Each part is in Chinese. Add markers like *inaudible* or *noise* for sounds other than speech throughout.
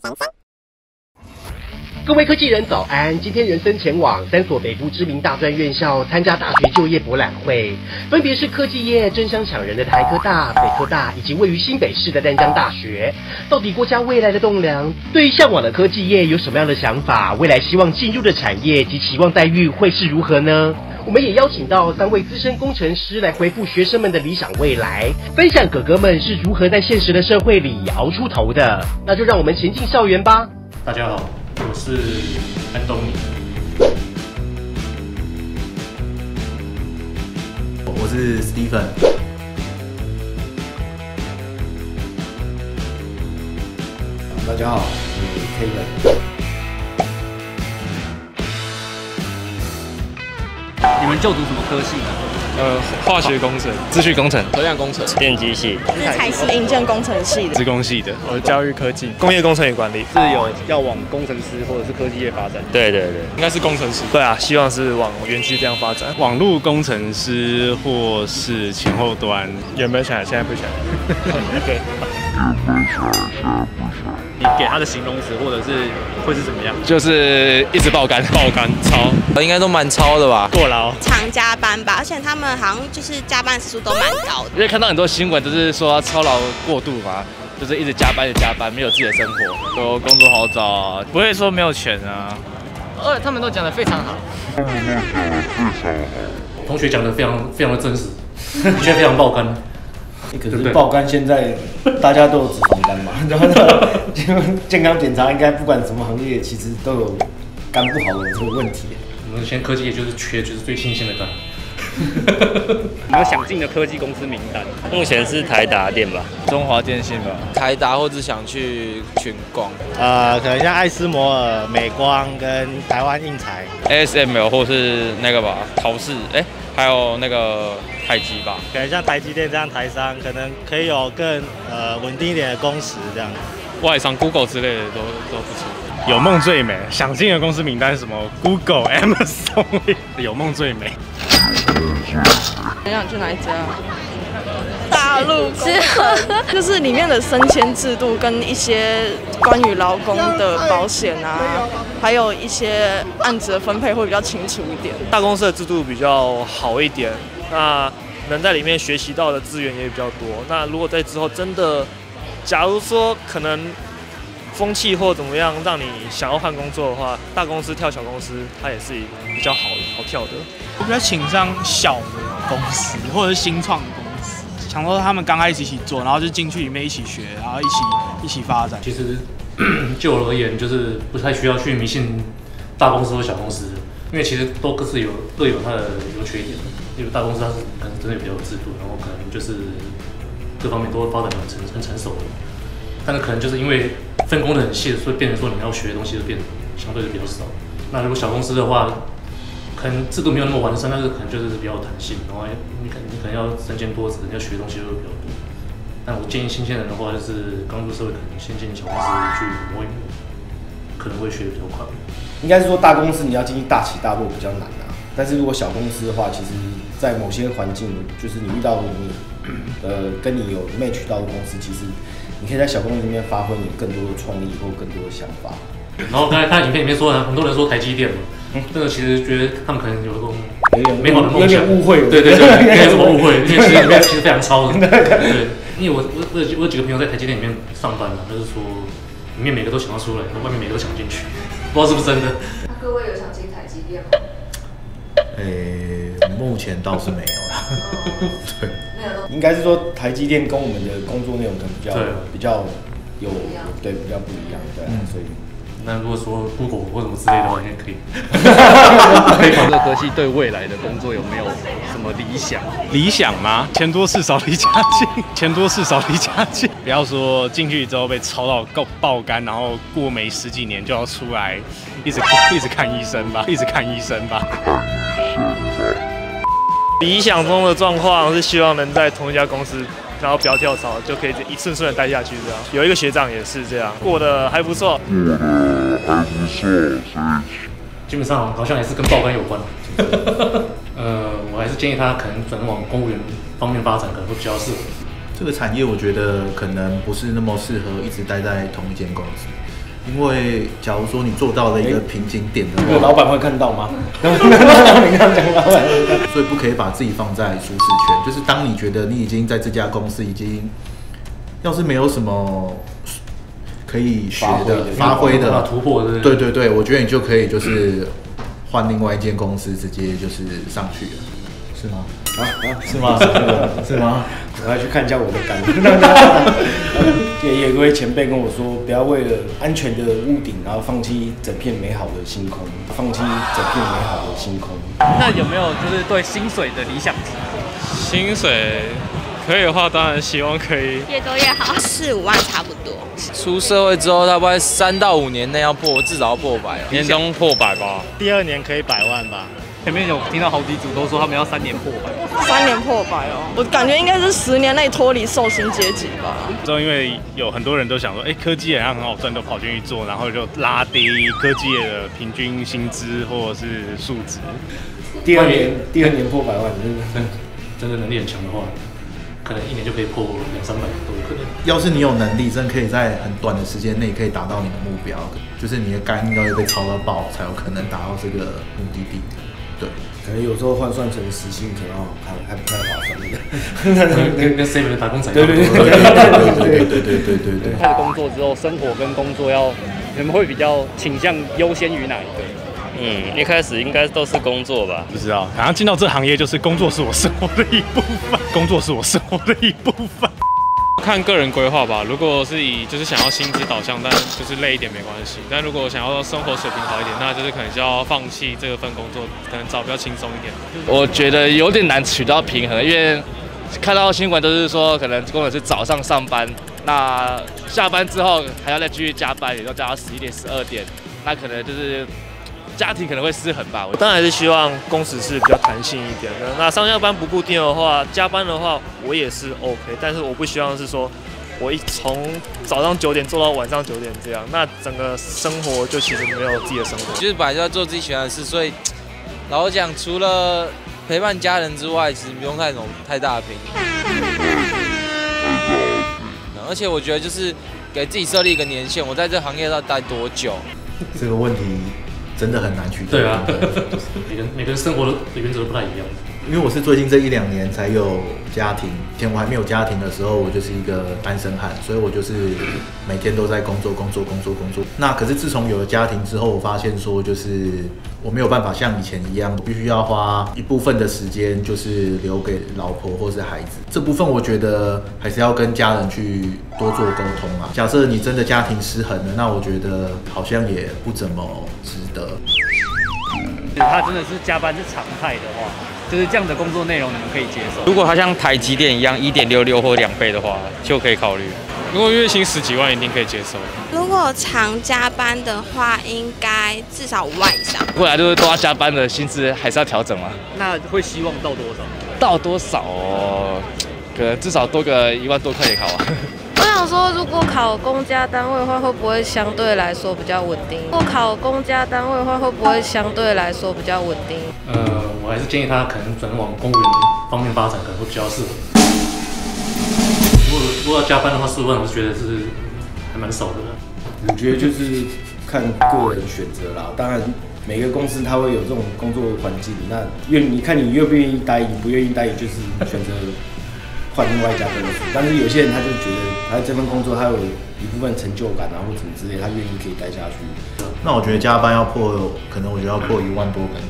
房方。各位科技人早安！今天人生前往三所北部知名大专院校参加大学就业博览会，分别是科技业争相抢人的台科大、北科大，以及位于新北市的淡江大学。到底国家未来的栋梁对于向往的科技业有什么样的想法？未来希望进入的产业及期望待遇会是如何呢？我们也邀请到三位资深工程师来回复学生们的理想未来，分享哥哥们是如何在现实的社会里熬出头的。那就让我们前进校园吧！大家好，我是安东尼。我是 Stephen。大家好，我是 Kevin。你们就读什么科系呢？呃，化学工程、资讯工程、车辆工程、电机系、是材是硬件工程系的，职工系的，我教育科技、工业工程与管理，是有要往工程师或者是科技业发展。对对对，应该是工程师。对啊，希望是往园区这样发展，网络工程师或是前后端。原本想，现在不想。*laughs* 对。你给他的形容词或者是会是怎么样？就是一直爆肝、爆肝、超，应该都蛮超的吧？过劳、常加班吧，而且他们好像就是加班时数都蛮高的。因为看到很多新闻都是说超劳过度嘛，就是一直加班、一直加班，没有自己的生活，说工作好找，不会说没有钱啊。呃，他们都讲的非常好。同学讲的非常非常的真实，的确非常爆肝。可是爆肝现在大家都有脂肪肝嘛，*laughs* 然后健康检查应该不管什么行业，其实都有肝不好的这个问题。我们现在科技也就是缺就是最新鲜的肝。有没有想进的科技公司名单？目前是台达电吧，中华电信吧，台达或者想去群光，呃，可能像爱斯摩尔、美光跟台湾印材，ASML 或是那个吧，陶氏，哎，还有那个台积吧，可能像台积电这样台商，可能可以有更呃稳定一点的工时这样。外商 Google 之类的都都不错。有梦最美，想进的公司名单是什么？Google、Amazon，*laughs* 有梦最美。*laughs* 你想去哪一家？大陆是，*laughs* 就是里面的升迁制度跟一些关于劳工的保险啊，还有一些案子的分配会比较清楚一点。大公司的制度比较好一点，那能在里面学习到的资源也比较多。那如果在之后真的，假如说可能风气或怎么样，让你想要换工作的话，大公司跳小公司，它也是比较好好跳的。我比较倾向小的公司或者是新创的公司，想说他们刚开始一起做，然后就进去里面一起学，然后一起一起发展。其实 *clears throat* 就我而言，就是不太需要去迷信大公司或小公司，因为其实都各自有各有它的优缺点。因为大公司它是可能真的比较有制度，然后可能就是各方面都会发展的很成很成熟的，但是可能就是因为分工的很细，所以变成说你要学的东西就变得相对的比较少。那如果小公司的话，可能制度没有那么完善，但是可能就是比较弹性，然后你可你可能要身兼多职，要学的东西就会比较多。但我建议新鲜人的话，就是刚入社会，可能先进小公司去摸一摸，可能会学的比较快。应该是说大公司你要经历大起大落比较难啊，但是如果小公司的话，其实在某些环境，就是你遇到你呃跟你有 match 到的公司，其实你可以在小公司里面发挥你更多的创意或更多的想法。然后刚才看影片里面说，很多人说台积电嘛。*laughs* 这个其实觉得他们可能有这种有点美好的梦想，有点误会。对对对，*laughs* 没有什么误会，因为其实里面其实非常超的。*laughs* 对，因为我我我我有几个朋友在台积电里面上班嘛，就是说里面每个都想要出来，外面每个都想进去，不知道是不是真的。那各位有想进台积电吗？诶，目前倒是没有啦。对，没有。应该是说台积电跟我们的工作内容可能比较比较有对比较不一样，对，所以。那如果说 Google 或什么之类的话，应该可以。可以考这科系对未来的工作有没有什么理想？理想吗？钱多事少离家近，*laughs* 钱多事少离家近。不要说进去之后被操到够爆肝，然后过没十几年就要出来，一直 *laughs* 一直看医生吧，一直看医生吧。理想中的状况是希望能在同一家公司。然后不要跳槽，就可以一顺顺的待下去。这样有一个学长也是这样，过得还不错。基本上好像也是跟报关有关。*laughs* 呃，我还是建议他可能转往公务员方面发展，可能会比较适合。这个产业我觉得可能不是那么适合一直待在同一间公司，因为假如说你做到了一个瓶颈点的那个话，老板会看到吗？你刚讲老板会看到所以不可以把自己放在舒适圈。就是当你觉得你已经在这家公司已经，要是没有什么可以学的、发挥的突破的对对对，我觉得你就可以就是换另外一间公司，直接就是上去了，是吗？啊啊，是吗 *laughs* 是吗？*laughs* 我要去看一下我的感。*laughs* 也有一位前辈跟我说，不要为了安全的屋顶，然后放弃整片美好的星空，放弃整片美好的星空。那有没有就是对薪水的理想值？薪水可以的话，当然希望可以。越多越好，四五万差不多。出社会之后，大概三到五年内要破，至少要破百，年终破百吧。第二年可以百万吧。前面有听到好几组都说他们要三年破百，三年破百哦，我感觉应该是十年内脱离寿星阶级吧。之后因为有很多人都想说，哎、科技业好像很好赚，都跑进去做，然后就拉低科技业的平均薪资或者是数值。第二年，第二年破百万，真的真的能力很强的话，可能一年就可以破两三百都有可能。要是你有能力，真的可以在很短的时间内可以达到你的目标，就是你的肝应该会被超到爆，才有可能达到这个目的地。对，可能有时候换算成时薪，可能还还不太划算。跟跟 seven 的打工仔对对对对对对对对对对。开始工作之后，生活跟工作要，你们会比较倾向优先于哪一个？嗯，一开始应该都是工作吧。不知道，好像进到这行业就是工作是我生活的一部分，工作是我生活的一部分。看个人规划吧。如果是以就是想要薪资导向，但就是累一点没关系。但如果想要生活水平好一点，那就是可能就要放弃这份工作，可能找比较轻松一点。我觉得有点难取到平衡，因为看到新闻都是说，可能工人是早上上班，那下班之后还要再继续加班，也要加到十一点、十二点，那可能就是家庭可能会失衡吧。我当然还是希望工时是比较弹性一点的。那上下班不固定的话，加班的话我也是 OK，但是我不希望是说我一从早上九点做到晚上九点这样，那整个生活就其实没有自己的生活。就是本来就要做自己喜欢的事，所以老实讲，除了陪伴家人之外，其实不用太种太大的平衡。而且我觉得就是给自己设立一个年限，我在这行业要待多久？这个问题真的很难取决。对啊，每个人每个人生活的原则都不太一样。因为我是最近这一两年才有家庭，以前我还没有家庭的时候，我就是一个单身汉，所以我就是每天都在工作、工作、工作、工作。那可是自从有了家庭之后，我发现说，就是我没有办法像以前一样，我必须要花一部分的时间，就是留给老婆或是孩子。这部分我觉得还是要跟家人去多做沟通啊。假设你真的家庭失衡了，那我觉得好像也不怎么值得。他真的是加班是常态的话，就是这样的工作内容你们可以接受。如果他像台积电一样一点六六或两倍的话，就可以考虑。如果月薪十几万，一定可以接受。如果常加班的话，应该至少五万以上。未来就是都要加班的薪资还是要调整嘛？那会希望到多少？到多少哦？可能至少多个一万多块也好啊。*laughs* 我想说，如果考公家单位的话，会不会相对来说比较稳定？如果考公家单位的话，会不会相对来说比较稳定？呃，我还是建议他可能转往公务员方面发展，可能会比较适合。如果要加班的话，四万我是觉得是还蛮少的。我觉得就是看个人选择啦。当然，每个公司它会有这种工作环境，那愿你看你愿不愿意待，你不愿意待，就是选择换另外一家公司。但是有些人他就觉得他这份工作他有一部分成就感啊，或什么之类，他愿意可以待下去。那我觉得加班要破，可能我觉得要破一万多，可能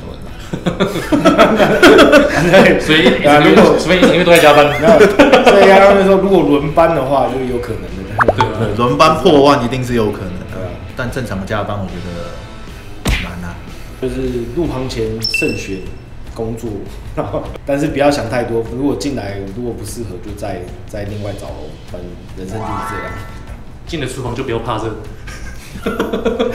*laughs* 所以啊，如果所以因为都在加班，所以他们说，如果轮班的话，就有可能的。对，轮班破万一定是有可能的，但正常的加班我觉得难啊。就是入行前慎选工作，但是不要想太多。如果进来如果不适合，就再再另外找咯。反正人生就是这样。进了厨房就不要怕热。*laughs*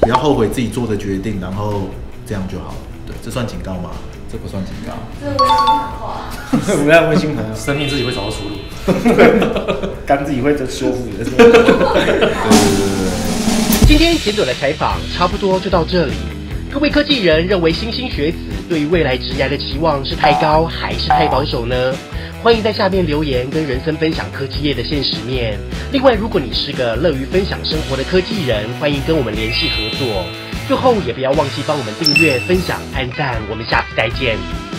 不要后悔自己做的决定，然后这样就好。对，这算警告吗？这不算警告，这是温馨谈话。不要温馨谈话，生命自己会找到出路，*laughs* 肝自己会得修你的。今天简短的采访差不多就到这里。各位科技人认为新兴学子对于未来职业的期望是太高还是太保守呢？欢迎在下面留言跟人生分享科技业的现实面。另外，如果你是个乐于分享生活的科技人，欢迎跟我们联系合作。最后也不要忘记帮我们订阅分享按赞。我们下次再见。